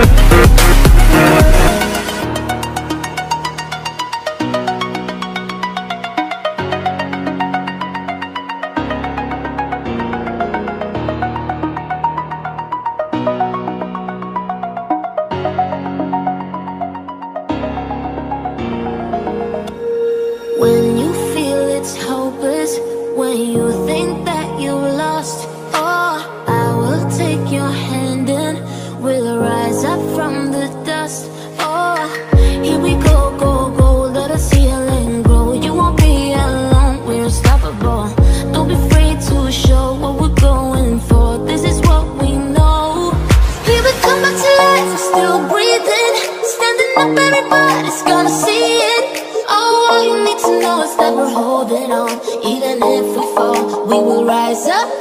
When we will rise up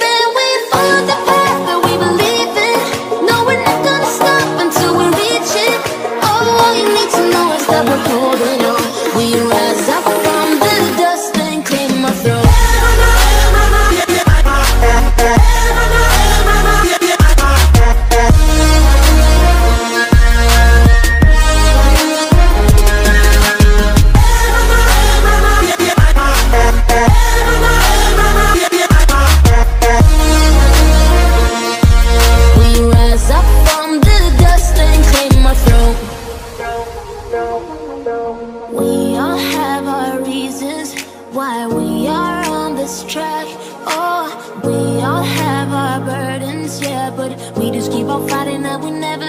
this track. Oh, we all have our burdens, yeah, but we just keep on fighting that we never